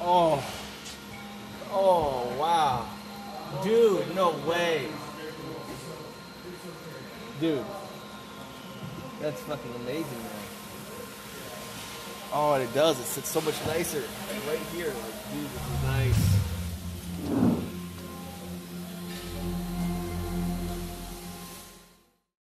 Oh. Oh, wow. Dude, no way. Dude. That's fucking amazing, man. Oh, and it does. It sits so much nicer. Right here. Like, dude, this is nice.